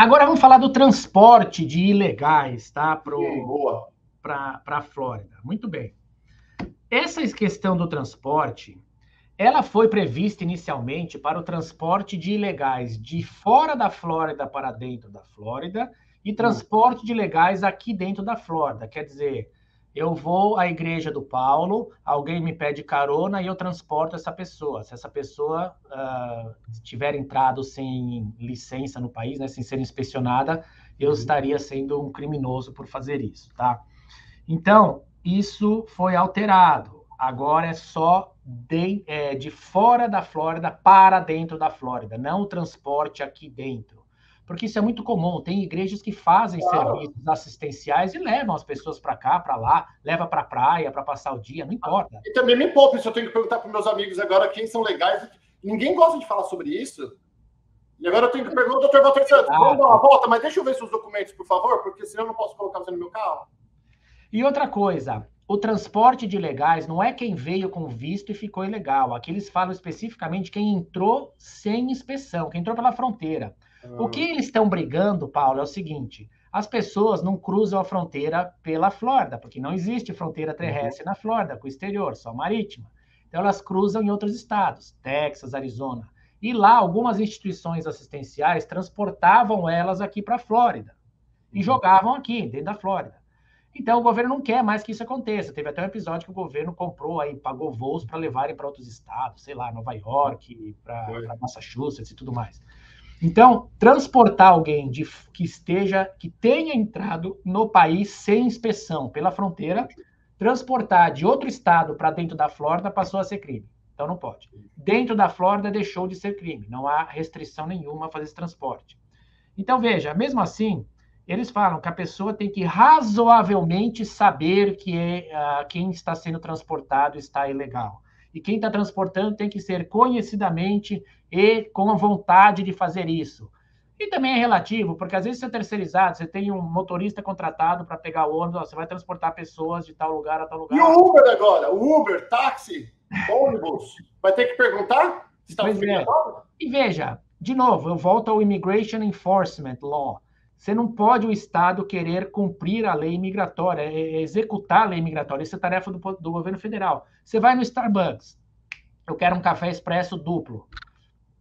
Agora vamos falar do transporte de ilegais, tá? Para a Flórida. Muito bem. Essa questão do transporte, ela foi prevista inicialmente para o transporte de ilegais de fora da Flórida para dentro da Flórida e transporte de ilegais aqui dentro da Flórida. Quer dizer, eu vou à igreja do Paulo, alguém me pede carona e eu transporto essa pessoa. Se essa pessoa uh, tiver entrado sem licença no país, né, sem ser inspecionada, eu uhum. estaria sendo um criminoso por fazer isso, tá? Então, isso foi alterado. Agora é só de, é, de fora da Flórida para dentro da Flórida, não o transporte aqui dentro porque isso é muito comum. Tem igrejas que fazem claro. serviços assistenciais e levam as pessoas para cá, para lá, leva para a praia para passar o dia, não importa. E também me poupe se eu tenho que perguntar para meus amigos agora quem são legais. Ninguém gosta de falar sobre isso. E agora eu tenho que perguntar, doutor Walter Santos, ah, vamos dar uma volta, mas deixa eu ver seus documentos, por favor, porque senão eu não posso colocar você no meu carro. E outra coisa, o transporte de ilegais não é quem veio com visto e ficou ilegal. Aqui eles falam especificamente quem entrou sem inspeção, quem entrou pela fronteira. O que eles estão brigando, Paulo, é o seguinte: as pessoas não cruzam a fronteira pela Flórida, porque não existe fronteira terrestre uhum. na Flórida com o exterior, só marítima. Então elas cruzam em outros estados, Texas, Arizona. E lá algumas instituições assistenciais transportavam elas aqui para a Flórida e uhum. jogavam aqui, dentro da Flórida. Então o governo não quer mais que isso aconteça. Teve até um episódio que o governo comprou aí, pagou voos para levarem para outros estados, sei lá, Nova York, para Massachusetts e tudo mais. Então, transportar alguém de, que esteja, que tenha entrado no país sem inspeção pela fronteira, transportar de outro estado para dentro da Flórida passou a ser crime. Então não pode. Dentro da Flórida deixou de ser crime. Não há restrição nenhuma a fazer esse transporte. Então veja, mesmo assim, eles falam que a pessoa tem que razoavelmente saber que é, uh, quem está sendo transportado está ilegal e quem está transportando tem que ser conhecidamente e com a vontade de fazer isso. E também é relativo, porque às vezes você é terceirizado, você tem um motorista contratado para pegar o ônibus, você vai transportar pessoas de tal lugar a tal lugar. E o Uber agora? O Uber, táxi, ônibus, vai ter que perguntar? Se tá pois é. E veja, de novo, eu volto ao Immigration Enforcement Law. Você não pode o Estado querer cumprir a lei migratória, é, é executar a lei migratória. Isso é tarefa do, do governo federal. Você vai no Starbucks, eu quero um café expresso duplo.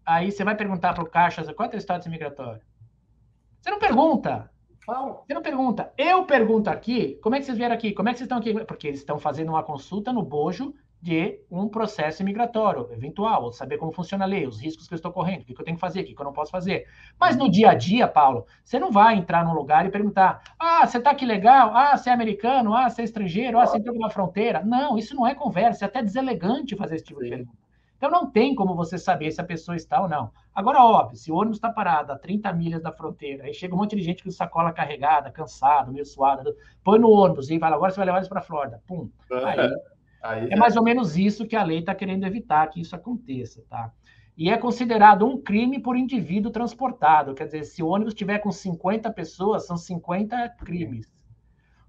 Aí você vai perguntar para o caixa qual é o status migratório. Você não pergunta. Você não pergunta. Eu pergunto aqui, como é que vocês vieram aqui? Como é que vocês estão aqui? Porque eles estão fazendo uma consulta no bojo de um processo migratório eventual, saber como funciona a lei, os riscos que eu estou correndo, o que eu tenho que fazer, o que eu não posso fazer. Mas no dia a dia, Paulo, você não vai entrar num lugar e perguntar: ah, você está aqui legal? Ah, você é americano? Ah, você é estrangeiro? Ah, você entrou pela fronteira? Não, isso não é conversa, é até deselegante fazer esse tipo de pergunta. Então não tem como você saber se a pessoa está ou não. Agora, óbvio, se o ônibus está parado a 30 milhas da fronteira, aí chega um monte de gente com sacola carregada, cansado, meio suado, põe no ônibus e fala, agora você vai levar isso para a Flórida. Pum. Aí Aí, é mais ou menos isso que a lei está querendo evitar que isso aconteça, tá? E é considerado um crime por indivíduo transportado. Quer dizer, se o ônibus tiver com 50 pessoas, são 50 crimes.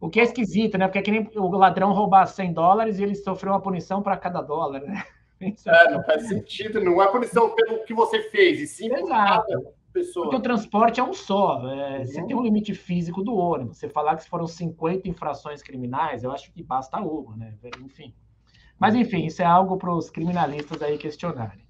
O que é esquisito, né? Porque é que nem o ladrão roubar 100 dólares e ele sofreu uma punição para cada dólar, né? É, não faz sentido. Não é punição pelo que você fez, e sim por cada pessoa. Porque o transporte é um só. É, uhum. Você tem um limite físico do ônibus. Você falar que foram 50 infrações criminais, eu acho que basta uma, né? Enfim. Mas, enfim, isso é algo para os criminalistas aí questionarem.